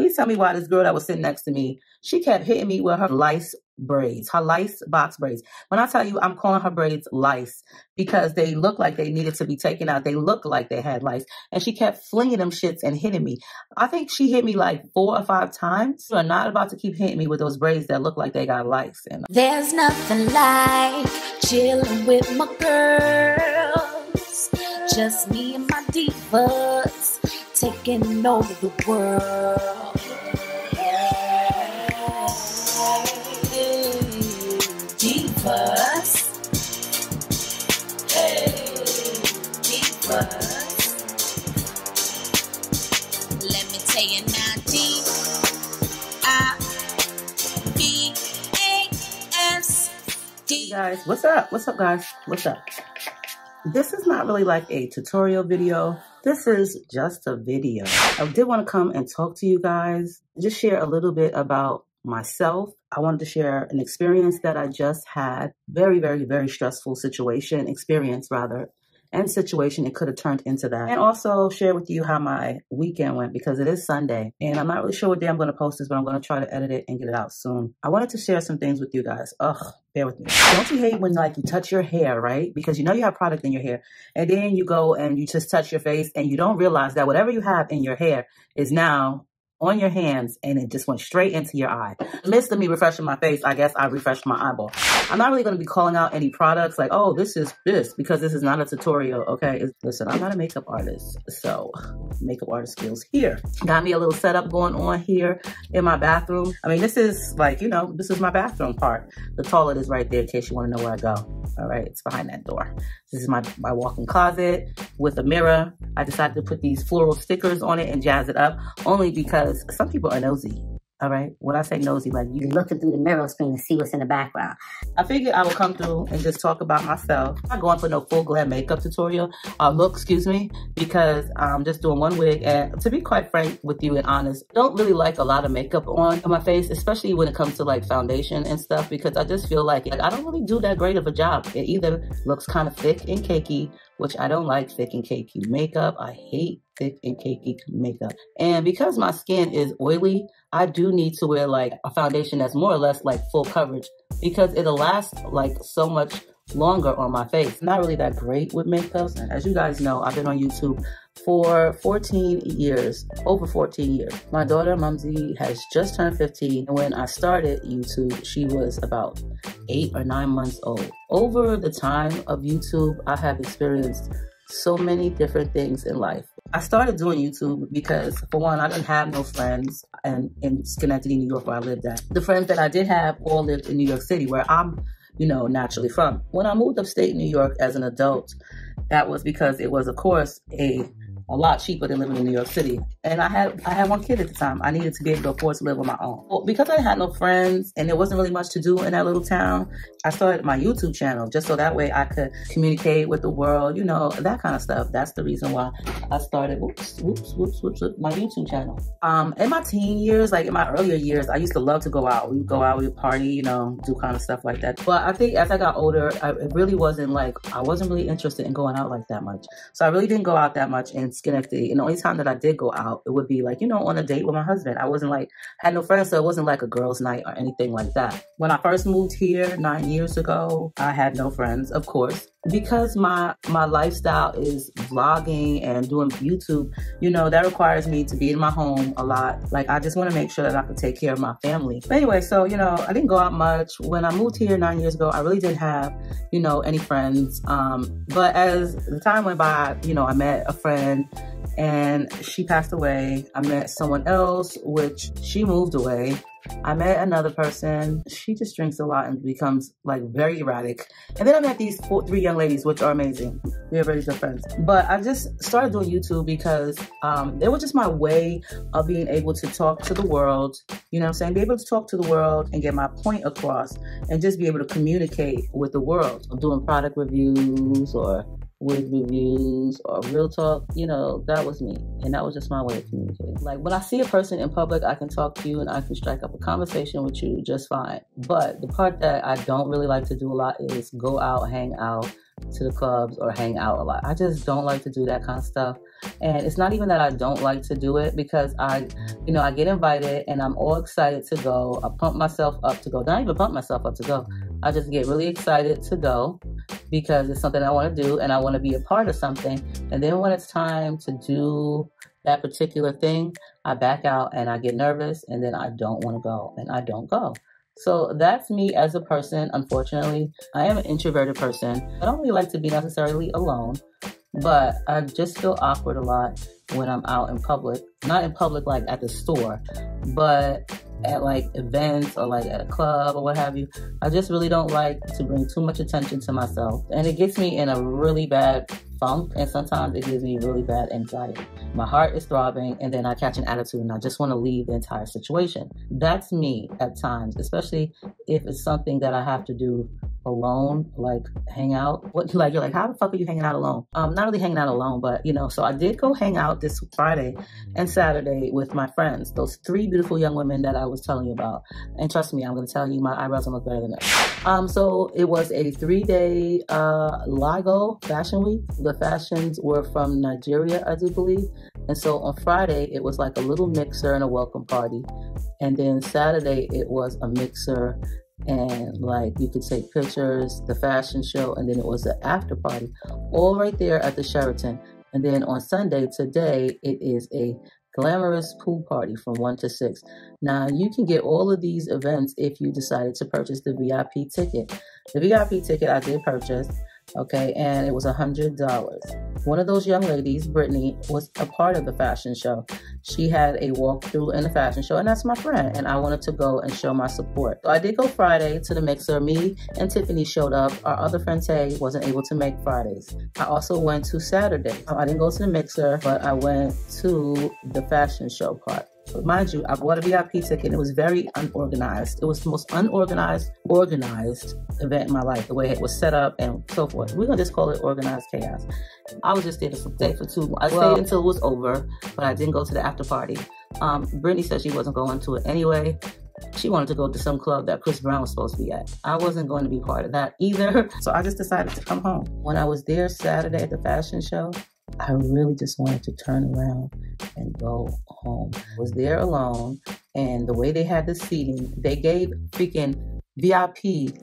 Please tell me why this girl that was sitting next to me, she kept hitting me with her lice braids, her lice box braids. When I tell you I'm calling her braids lice because they look like they needed to be taken out. They look like they had lice. And she kept flinging them shits and hitting me. I think she hit me like four or five times. You are not about to keep hitting me with those braids that look like they got lice in them. There's nothing like chilling with my girls. Just me and my divas taking over the world. Divas. Hey, divas. Let me tell you now, D I V A S D. Hey guys, what's up? What's up, guys? What's up? This is not really like a tutorial video. This is just a video. I did want to come and talk to you guys, just share a little bit about myself. I wanted to share an experience that I just had. Very, very, very stressful situation, experience rather, and situation. It could have turned into that. And also share with you how my weekend went because it is Sunday. And I'm not really sure what day I'm going to post this, but I'm going to try to edit it and get it out soon. I wanted to share some things with you guys. Ugh, bear with me. Don't you hate when like you touch your hair, right? Because you know you have product in your hair. And then you go and you just touch your face and you don't realize that whatever you have in your hair is now on your hands and it just went straight into your eye. Of me refreshing my face, I guess I refreshed my eyeball. I'm not really going to be calling out any products like, oh, this is this, because this is not a tutorial, okay? It's, listen, I'm not a makeup artist, so makeup artist skills here. Got me a little setup going on here in my bathroom. I mean, this is like, you know, this is my bathroom part. The toilet is right there in case you want to know where I go. All right, it's behind that door. This is my, my walk-in closet with a mirror. I decided to put these floral stickers on it and jazz it up only because some people are nosy. All right. When I say nosy, like you looking through the mirror screen to see what's in the background. I figured I would come through and just talk about myself. I'm not going for no full glam makeup tutorial, uh, look, excuse me, because I'm just doing one wig. And to be quite frank with you and honest, don't really like a lot of makeup on, on my face, especially when it comes to like foundation and stuff, because I just feel like, like I don't really do that great of a job. It either looks kind of thick and cakey, which I don't like thick and cakey makeup. I hate thick and cakey makeup. And because my skin is oily, I do need to wear like a foundation that's more or less like full coverage because it'll last like so much longer on my face. Not really that great with makeup. And As you guys know, I've been on YouTube for 14 years, over 14 years. My daughter, Mumsy, has just turned 15. And when I started YouTube, she was about eight or nine months old. Over the time of YouTube, I have experienced so many different things in life. I started doing YouTube because, for one, I didn't have no friends and in Schenectady, New York, where I lived at. The friends that I did have all lived in New York City, where I'm, you know, naturally from. When I moved upstate New York as an adult, that was because it was, of course, a a lot cheaper than living in New York City. And I had I had one kid at the time. I needed to be able to afford to live on my own. Well, because I had no friends and there wasn't really much to do in that little town, I started my YouTube channel just so that way I could communicate with the world, you know, that kind of stuff. That's the reason why I started whoops, whoops, whoops, whoops, whoops my YouTube channel. Um, in my teen years, like in my earlier years, I used to love to go out. We would go out, we would party, you know, do kind of stuff like that. But I think as I got older, I, it really wasn't like I wasn't really interested in going out like that much. So I really didn't go out that much in Schenectady. And the only time that I did go out, it would be like, you know, on a date with my husband. I wasn't like, had no friends, so it wasn't like a girls' night or anything like that. When I first moved here nine years ago, I had no friends, of course. Because my my lifestyle is vlogging and doing YouTube, you know, that requires me to be in my home a lot. Like I just want to make sure that I can take care of my family. But anyway, so you know, I didn't go out much. When I moved here nine years ago, I really didn't have, you know, any friends. Um, but as the time went by, you know, I met a friend and she passed away. I met someone else, which she moved away. I met another person. She just drinks a lot and becomes like very erratic. And then I met these four, three young ladies, which are amazing. We are very good friends. But I just started doing YouTube because um, it was just my way of being able to talk to the world. You know I'm saying? Be able to talk to the world and get my point across and just be able to communicate with the world. I'm doing product reviews or with reviews or real talk, you know, that was me. And that was just my way of communicating. Like when I see a person in public, I can talk to you and I can strike up a conversation with you just fine. But the part that I don't really like to do a lot is go out, hang out to the clubs or hang out a lot. I just don't like to do that kind of stuff And it's not even that I don't like to do it because I, you know, I get invited and I'm all excited to go. I pump myself up to go. Not even pump myself up to go. I just get really excited to go because it's something I want to do and I want to be a part of something. And then when it's time to do that particular thing, I back out and I get nervous and then I don't want to go and I don't go. So that's me as a person. Unfortunately, I am an introverted person. I don't really like to be necessarily alone, but I just feel awkward a lot when I'm out in public. Not in public like at the store, but at like events or like at a club or what have you. I just really don't like to bring too much attention to myself. And it gets me in a really bad funk and sometimes it gives me really bad anxiety. My heart is throbbing and then I catch an attitude and I just want to leave the entire situation. That's me at times, especially if it's something that I have to do alone, like hang out. What like you're like, how the fuck are you hanging out alone? Um, not really hanging out alone, but you know, so I did go hang out this Friday and Saturday with my friends, those three beautiful young women that I was telling you about. And trust me, I'm gonna tell you my eyebrows don't look better than that. Um, so it was a three-day uh Lagos fashion week. The fashions were from Nigeria, I do believe. And so on Friday it was like a little mixer and a welcome party. And then Saturday it was a mixer and like you could take pictures, the fashion show, and then it was the after party, all right there at the Sheraton. And then on Sunday, today, it is a glamorous pool party from 1 to 6. Now, you can get all of these events if you decided to purchase the VIP ticket. The VIP ticket I did purchase okay, and it was a hundred dollars. One of those young ladies, Brittany, was a part of the fashion show. She had a walkthrough in the fashion show, and that's my friend. And I wanted to go and show my support. So I did go Friday to the mixer. Me and Tiffany showed up. Our other friend Tay wasn't able to make Fridays. I also went to Saturday. I didn't go to the mixer, but I went to the fashion show part. Mind you, I bought a VIP ticket and it was very unorganized. It was the most unorganized, organized event in my life, the way it was set up and so forth. We're gonna just call it organized chaos. I was just there to stay for two. I well, stayed until it was over, but I didn't go to the after party. Um, Brittany said she wasn't going to it anyway. She wanted to go to some club that Chris Brown was supposed to be at. I wasn't going to be part of that either. So I just decided to come home. When I was there Saturday at the fashion show, I really just wanted to turn around and go home. I was there alone, and the way they had the seating, they gave freaking VIP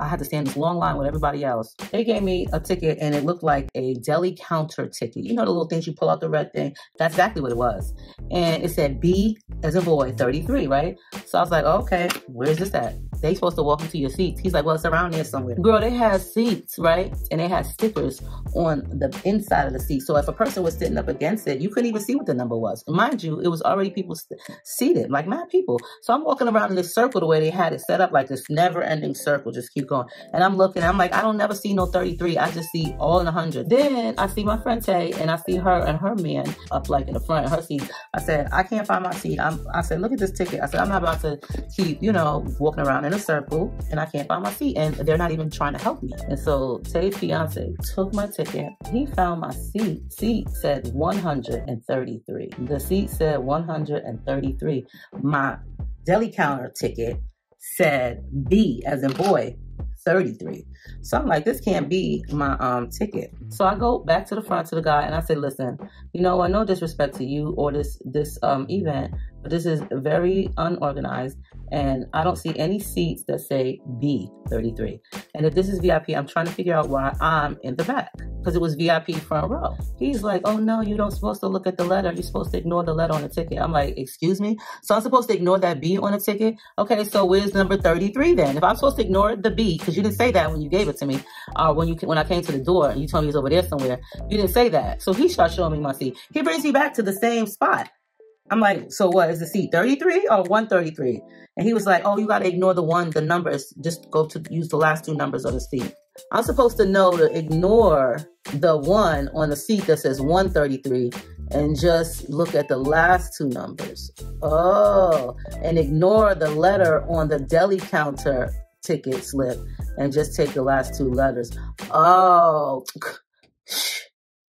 I had to stand this long line with everybody else. They gave me a ticket and it looked like a deli counter ticket. You know the little things you pull out the red thing? That's exactly what it was. And it said B as a boy, 33, right? So I was like, okay, where's this at? They supposed to walk into your seats. He's like, well, it's around there somewhere. Girl, they had seats, right? And they had stickers on the inside of the seat. So if a person was sitting up against it, you couldn't even see what the number was. mind you, it was already people seated, like mad people. So I'm walking around in this circle the way they had it set up, like this never ending circle. Just keep going. And I'm looking, I'm like, I don't never see no 33. I just see all in a 100. Then I see my friend Tay and I see her and her man up like in the front of her seat. I said, I can't find my seat. I'm, I said, look at this ticket. I said, I'm not about to keep, you know, walking around in a circle and I can't find my seat. And they're not even trying to help me. And so Tay's fiance took my ticket. He found my seat. Seat said 133. The seat said 133. My deli counter ticket said B as in boy 33. So I'm like, this can't be my um ticket. So I go back to the front to the guy and I say, listen, you know, I no disrespect to you or this this um event, but this is very unorganized and I don't see any seats that say B33. And if this is VIP, I'm trying to figure out why I'm in the back because it was VIP front row. He's like, oh no, you don't supposed to look at the letter. You're supposed to ignore the letter on the ticket. I'm like, excuse me? So I'm supposed to ignore that B on the ticket? Okay, so where's number 33 then? If I'm supposed to ignore the B, because you didn't say that when you gave it to me, uh, when you when I came to the door and you told me was over there somewhere, you didn't say that. So he starts showing me my seat. He brings me back to the same spot. I'm like, so what is the seat 33 or 133? And he was like, oh, you got to ignore the one, the numbers. Just go to use the last two numbers of the seat. I'm supposed to know to ignore the one on the seat that says 133 and just look at the last two numbers. Oh, and ignore the letter on the deli counter ticket slip and just take the last two letters. Oh,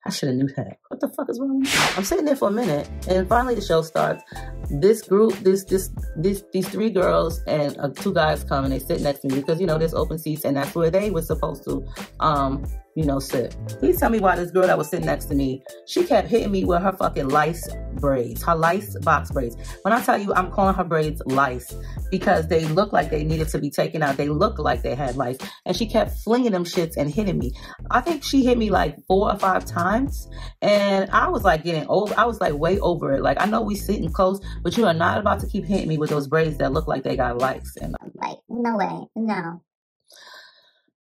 I should have knew that. What the fuck is wrong? I'm sitting there for a minute, and finally the show starts. This group, this, this, this, these three girls and uh, two guys come and they sit next to me because you know there's open seats, and that's where they were supposed to um you know, sit. Please tell me why this girl that was sitting next to me, she kept hitting me with her fucking lice braids, her lice box braids. When I tell you I'm calling her braids lice because they look like they needed to be taken out. They look like they had lice. And she kept flinging them shits and hitting me. I think she hit me like four or five times. And I was like getting old. I was like way over it. Like I know we sitting close, but you are not about to keep hitting me with those braids that look like they got lice. And Like, no way. No.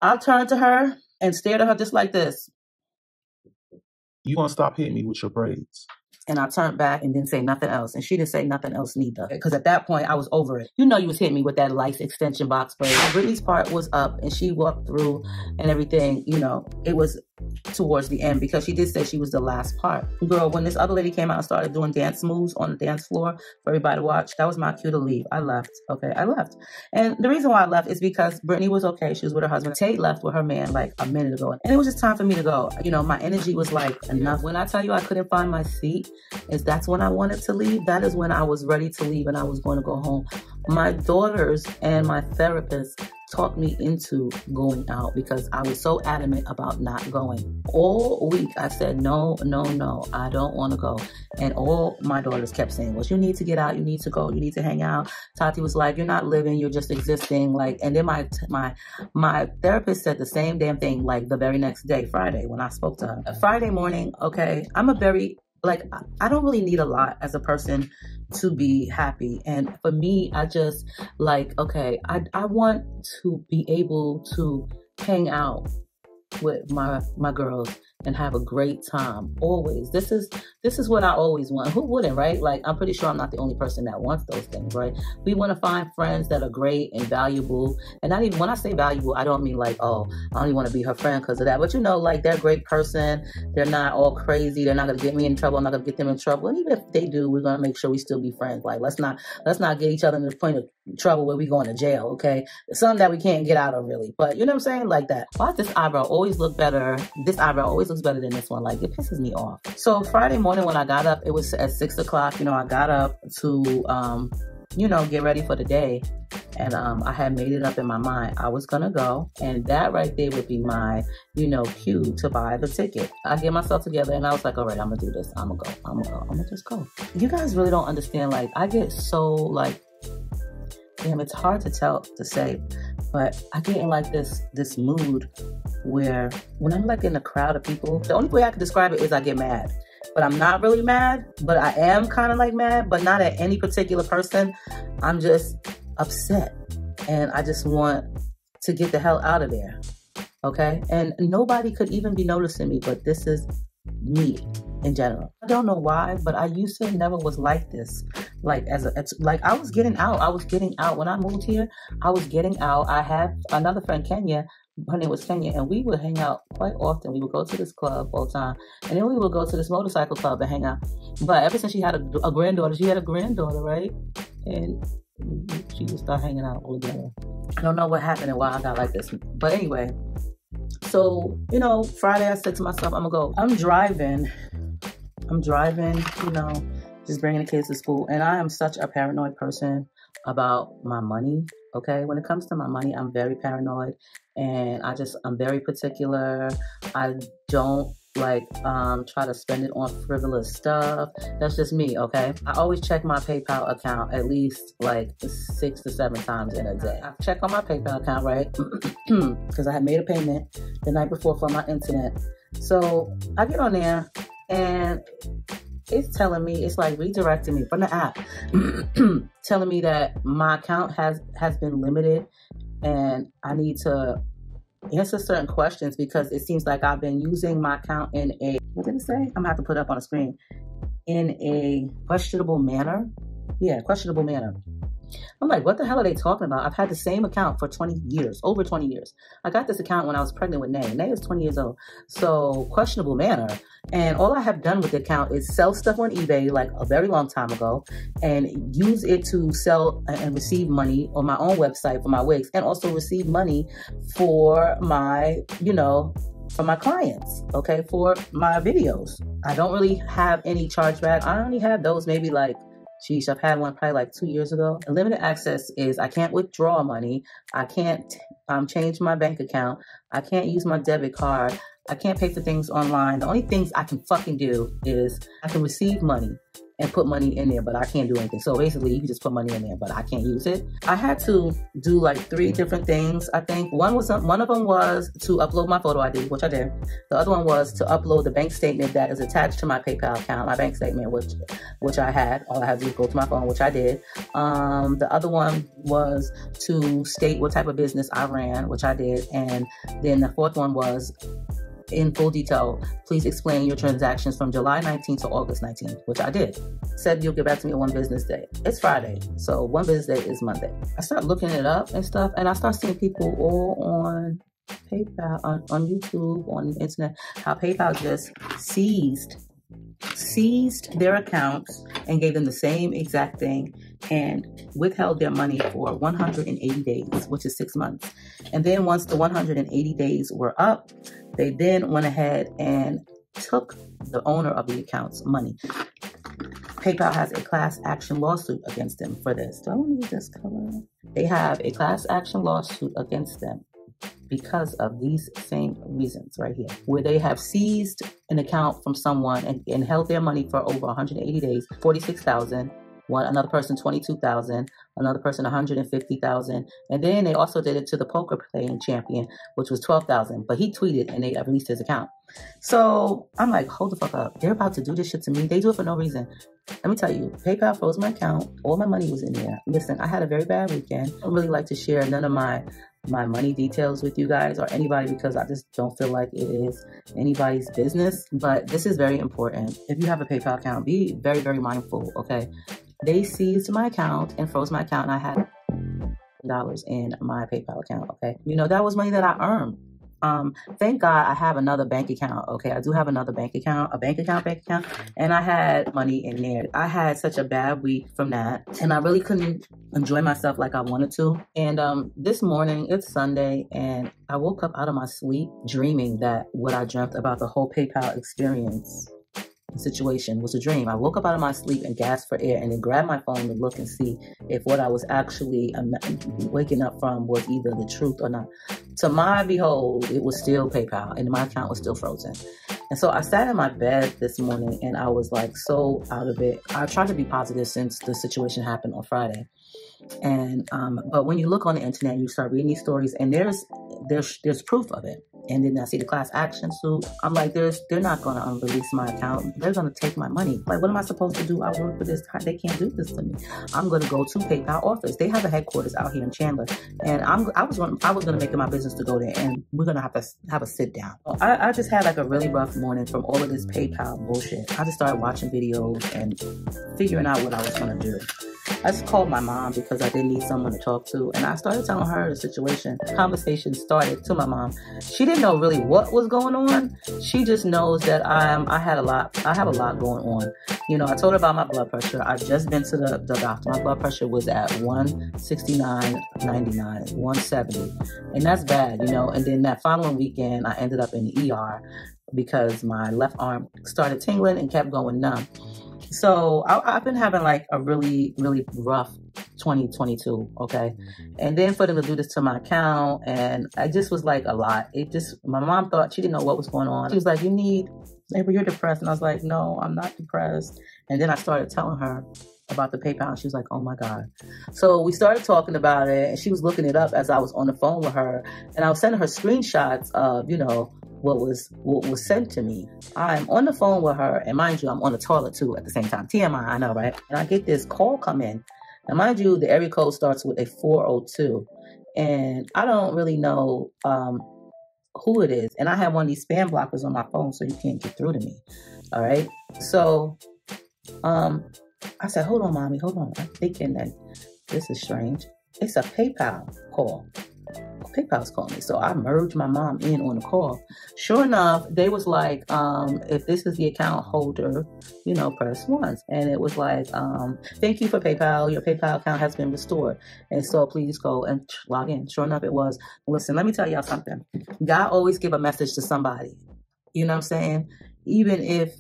I turned to her and stared at her just like this. You gonna stop hitting me with your braids? And I turned back and didn't say nothing else. And she didn't say nothing else neither. Because at that point, I was over it. You know, you was hitting me with that lice extension box braid. Brittany's part was up and she walked through and everything. You know, it was towards the end because she did say she was the last part. Girl, when this other lady came out and started doing dance moves on the dance floor for everybody to watch, that was my cue to leave. I left. Okay, I left. And the reason why I left is because Brittany was okay. She was with her husband. Tate left with her man like a minute ago. And it was just time for me to go. You know, my energy was like enough. When I tell you I couldn't find my seat, is that's when I wanted to leave. That is when I was ready to leave and I was going to go home. My daughters and my therapist talked me into going out because I was so adamant about not going. All week I said, no, no, no, I don't want to go. And all my daughters kept saying, well, you need to get out, you need to go, you need to hang out. Tati was like, you're not living, you're just existing. Like, and then my my my therapist said the same damn thing like the very next day, Friday, when I spoke to her. Friday morning, okay, I'm a very like I don't really need a lot as a person to be happy. And for me, I just like, okay, I, I want to be able to hang out with my my girls and have a great time always. This is this is what i always want. Who wouldn't right? Like i'm pretty sure i'm not the only person that wants those things right? We want to find friends that are great and valuable and not even when i say valuable i don't mean like oh i only want to be her friend because of that but you know like they're a great person. They're not all crazy. They're not to get me in trouble. I'm not to get them in trouble. And even if they do we're going to make sure we still be friends. Like let's not let's not get each other in the point of trouble where we going to jail okay? Something that we can't get out of really. But you know what i'm saying? Like that. Why does this eyebrow always look better? This eyebrow always looks better than this one like it pisses me off so friday morning when i got up it was at six o'clock you know i got up to um you know get ready for the day and um, I had made it up in my mind I was gonna go, and that right there would be my, you know, cue to buy the ticket. I get myself together, and I was like, all right, I'm gonna do this. I'm gonna go. I'm gonna go. I'm gonna just go. You guys really don't understand. Like, I get so like damn, it's hard to tell to say, but I get in like this this mood where when I'm like in a crowd of people, the only way I can describe it is I get mad. But I'm not really mad, but I am kind of like mad, but not at any particular person. I'm just upset and I just want to get the hell out of there. Okay? And nobody could even be noticing me, but this is me in general. I don't know why, but I used to never was like this. Like as a it's, like I was getting out. I was getting out when I moved here. I was getting out. I have another friend Kenya. Her name was Kenya, and we would hang out quite often. We would go to this club all the time, and then we would go to this motorcycle club and hang out. But ever since she had a, a granddaughter, she had a granddaughter, right? And she would start hanging out all together. I don't know what happened and why I got like this, but anyway. So you know, Friday I said to myself, I'm gonna go. I'm driving. I'm driving. You know, just bringing the kids to school, and I am such a paranoid person about my money. Okay, when it comes to my money, I'm very paranoid, and I just I'm very particular. I don't like um try to spend it on frivolous stuff. That's just me okay? I always check my paypal account at least like six to seven times in a day. I check on my paypal account right? Because i had made a payment the night before for my internet. So i get on there and it's telling me it's like redirecting me from the app telling me that my account has has been limited and i need to answer certain questions because it seems like I've been using my account in a, what did it say? I'm gonna have to put up on the screen, in a questionable manner. Yeah, questionable manner. I'm like, what the hell are they talking about? I've had the same account for 20 years, over 20 years. I got this account when I was pregnant with Nay. Nay is 20 years old. So, questionable manner. And all I have done with the account is sell stuff on eBay like a very long time ago and use it to sell and receive money on my own website for my wigs and also receive money for my, you know, for my clients, okay, for my videos. I don't really have any chargeback. I only have those maybe like Sheesh, I've had one probably like two years ago. Limited access is I can't withdraw money. I can't um, change my bank account. I can't use my debit card. I can't pay for things online. The only things I can fucking do is I can receive money and put money in there, but I can't do anything. So basically, you can just put money in there, but I can't use it. I had to do like three different things. I think one was one of them was to upload my photo ID, which I did. The other one was to upload the bank statement that is attached to my PayPal account, my bank statement, which which I had. All I had to do was go to my phone, which I did. Um, the other one was to state what type of business I ran, which I did, and then the fourth one was in full detail, please explain your transactions from July 19 to August 19, which I did. Said you'll get back to me on one business day. It's Friday, so one business day is Monday. I start looking it up and stuff, and I start seeing people all on PayPal, on, on YouTube, on the internet, how PayPal just seized seized their accounts and gave them the same exact thing and withheld their money for 180 days, which is six months. And then once the 180 days were up, they then went ahead and took the owner of the account's money. PayPal has a class action lawsuit against them for this. Do I want to use this color? They have a class action lawsuit against them because of these same reasons right here, where they have seized an account from someone and, and held their money for over 180 days, 46,000 one another person 22,000, another person 150,000, and then they also did it to the poker playing champion, which was 12,000. But he tweeted and they released his account. So I'm like, hold the fuck up. They're about to do this shit to me. They do it for no reason. Let me tell you, PayPal froze my account. All my money was in there. Listen, I had a very bad weekend. I don't really like to share none of my my money details with you guys or anybody because I just don't feel like it is anybody's business. But this is very important. If you have a PayPal account, be very, very mindful, okay? They seized my account and froze my account, and I had dollars in my PayPal account. Okay, you know that was money that I earned. Um, thank God I have another bank account. Okay, I do have another bank account, a bank account, bank account, and I had money in there. I had such a bad week from that, and I really couldn't enjoy myself like I wanted to. And um, this morning, it's Sunday, and I woke up out of my sleep dreaming that what I dreamt about the whole PayPal experience situation was a dream. I woke up out of my sleep and gasped for air and then grabbed my phone to look and see if what I was actually waking up from was either the truth or not. To my behold, it was still PayPal and my account was still frozen. And so I sat in my bed this morning and I was like so out of it. I tried to be positive since the situation happened on Friday. And um, but when you look on the internet, you start reading these stories, and there's there's there's proof of it. And then I see the class action suit. I'm like, there's they're not gonna um, release my account. They're gonna take my money. Like, what am I supposed to do? I work for this. They can't do this to me. I'm gonna go to PayPal office. They have a headquarters out here in Chandler, and I'm I was going I was gonna make it my business to go there, and we're gonna have to have a sit down. I, I just had like a really rough morning from all of this PayPal bullshit. I just started watching videos and figuring out what I was gonna do. I just called my mom because I didn't need someone to talk to. And I started telling her the situation. Conversation started to my mom. She didn't know really what was going on. She just knows that I'm I had a lot I have a lot going on. You know, I told her about my blood pressure. I've just been to the, the doctor. My blood pressure was at 169.99, 170. And that's bad, you know. And then that following weekend I ended up in the ER because my left arm started tingling and kept going numb. So I, have been having like a really, really rough 2022. Okay. Mm-hmm. And then for them to do this to my account, and I just was like a lot. It just, my mom thought she didn't know what was going on. She was like, You need, April, you're depressed. And I was like, No, I'm not depressed. And then I started telling her about the PayPal. And she was like, oh my God. So we started talking about it and she was looking it up as I was on the phone with her. And I was sending her screenshots of, you know, what was what was sent to me. I'm on the phone with her, and mind you, I'm on the toilet too at the same time. TMI, I know, right? And I get this call come in. Now, mind you, the area code starts with a 402, and I don't really know um, who it is. And I have one of these spam blockers on my phone, so you can't get through to me. All right. So, um, I said, "Hold on, mommy, hold on." I'm thinking that this is strange. It's a PayPal call. PayPal's calling me. So I merged my mom in on the call. Sure enough, they was like, um, if this is the account holder, you know, press once. And it was like, um, thank you for PayPal. Your PayPal account has been restored. And so please go and log in. Sure enough, it was. Listen, let me tell y'all something. God always give a message to somebody. You know what I'm saying? Even if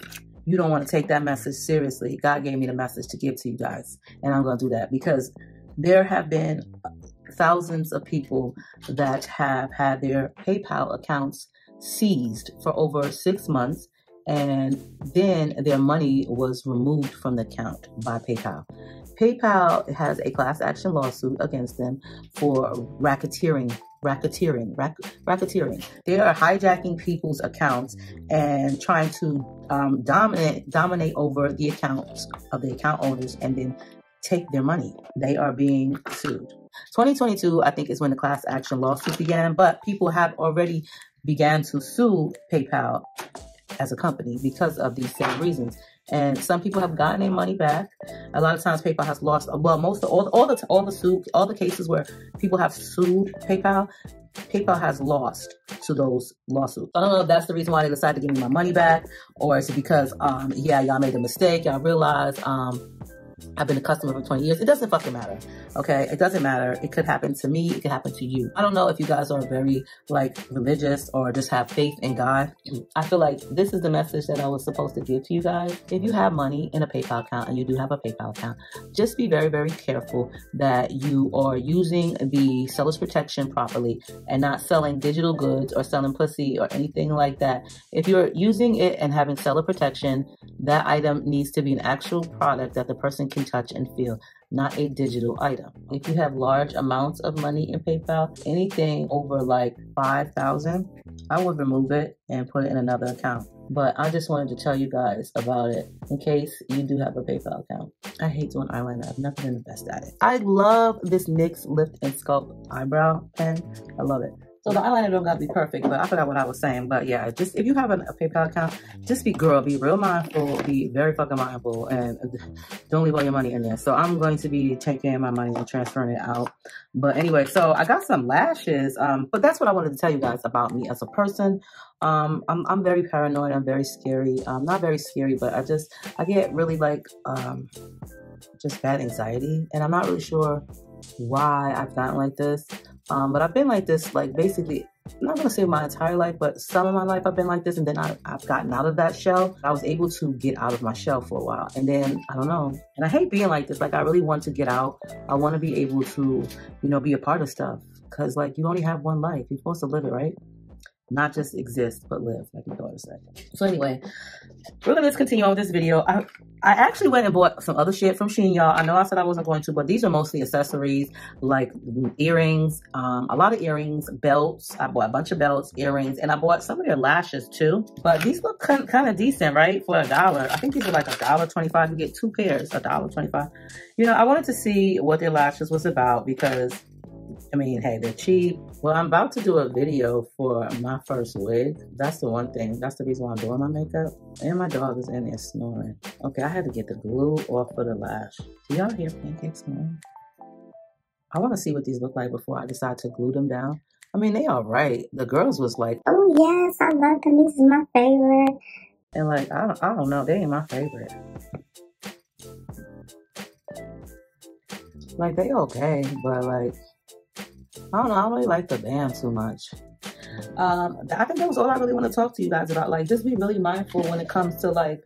you don't want to take that message seriously, God gave me the message to give to you guys. And I'm going to do that because there have been thousands of people that have had their PayPal accounts seized for over six months and then their money was removed from the account by PayPal. PayPal has a class action lawsuit against them for racketeering, racketeering, rack, racketeering. They are hijacking people's accounts and trying to um, dominate dominate over the accounts of the account owners and then take their money. They are being sued. 2022, I think, is when the class action lawsuit began, but people have already began to sue PayPal as a company because of these same reasons. And some people have gotten their money back. A lot of times, PayPal has lost. Well, most of all, all the all the suit, all the cases where people have sued PayPal, PayPal has lost to those lawsuits. I don't know if that's the reason why they decided to give me my money back, or is it because, um, yeah, y'all made a mistake, y'all realize, um, I've been a customer for 20 years. It doesn't fucking matter. Okay. It doesn't matter. It could happen to me. It could happen to you. I don't know if you guys are very like religious or just have faith in God. I feel like this is the message that I was supposed to give to you guys. If you have money in a PayPal account and you do have a PayPal account, just be very, very careful that you are using the seller's protection properly and not selling digital goods or selling pussy or anything like that. If you're using it and having seller protection, that item needs to be an actual product that the person can touch and feel, not a digital item. If you have large amounts of money in PayPal, anything over like 5,000, I would remove it and put it in another account. But I just wanted to tell you guys about it in case you do have a PayPal account. I hate doing eyeliner. I've never been the best at it. I love this NYX Lift and Sculpt eyebrow pen. I love it. So the eyeliner don't gotta be perfect, but I forgot what I was saying. But yeah, just if you have a PayPal account, just be girl, be real mindful, be very fucking mindful, and don't leave all your money in there. So I'm going to be taking my money and transferring it out. But anyway, so I got some lashes. Um, but that's what I wanted to tell you guys about me as a person. Um, I'm I'm very paranoid. I'm very scary. I'm not very scary, but I just I get really like um just bad anxiety, and I'm not really sure why I've gotten like this. Um, but I've been like this, like basically, I'm not gonna say my entire life, but some of my life I've been like this, and then I, I've gotten out of that shell. I was able to get out of my shell for a while, and then I don't know. And I hate being like this. Like I really want to get out. I want to be able to, you know, be a part of stuff. Cause like you only have one life. You're supposed to live it, right? Not just exist but live like my daughter said. So anyway we're gonna just continue on with this video. I i actually went and bought some other shit from Shein y'all. I know i said i wasn't going to but these are mostly accessories like earrings um a lot of earrings belts. I bought a bunch of belts earrings and i bought some of their lashes too. But these look kind, kind of decent right for a dollar. I think these are like a dollar 25 you get two pairs a dollar 25 you know i wanted to see what their lashes was about because I mean, hey, they're cheap. Well, I'm about to do a video for my first wig. That's the one thing. That's the reason why I'm doing my makeup. And my dog is in there snoring. Okay, I had to get the glue off of the lash. Do y'all hear pancakes snoring? I want to see what these look like before I decide to glue them down. I mean, they are right. The girls was like, Oh yes, I love them. These is my favorite. and like, I don't, I don't know. They ain't my favorite. Like, they okay, but like, I don't know. I don't really like the band too much. Um, I think that was all I really want to talk to you guys about. Like, just be really mindful when it comes to like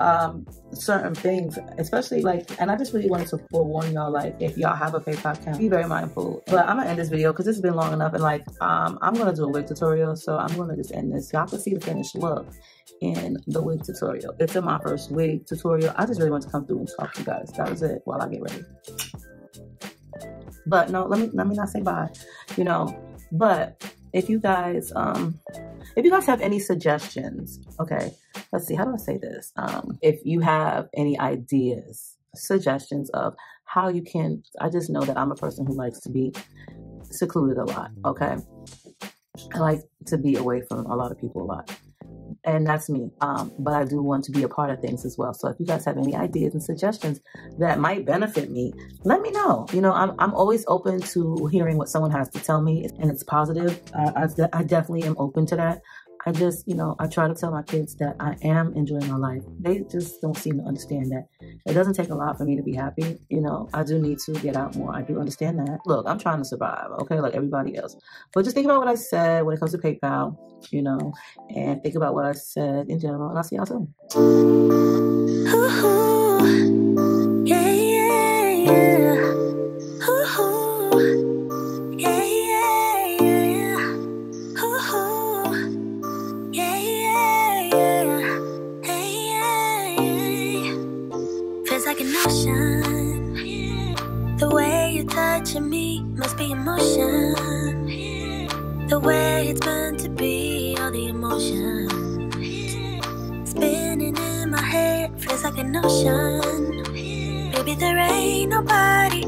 um certain things, especially like. And I just really wanted to forewarn y'all, like, if y'all have a PayPal account, be very mindful. But I'm gonna end this video because this has been long enough, and like, um, I'm gonna do a wig tutorial, so I'm gonna just end this. Y'all can see the finished look in the wig tutorial. It's in my first wig tutorial. I just really want to come through and talk to you guys. That was it. While I get ready. But no, let me let me not say bye. You know, but if you guys um if you guys have any suggestions, okay, let's see, how do I say this? Um, if you have any ideas, suggestions of how you can I just know that I'm a person who likes to be secluded a lot, okay? I like to be away from a lot of people a lot and that's me. Um, but I do want to be a part of things as well. So if you guys have any ideas and suggestions that might benefit me, let me know. You know, I'm, I'm always open to hearing what someone has to tell me, and it's positive. I, I, I definitely am open to that. I just, you know, I try to tell my kids that I am enjoying my life. They just don't seem to understand that. It doesn't take a lot for me to be happy. You know, I do need to get out more. I do understand that. Look, I'm trying to survive, okay, like everybody else. But just think about what I said when it comes to PayPal, you know, and think about what I said in general. And I'll see y'all soon. Like ocean. Baby, there ain't nobody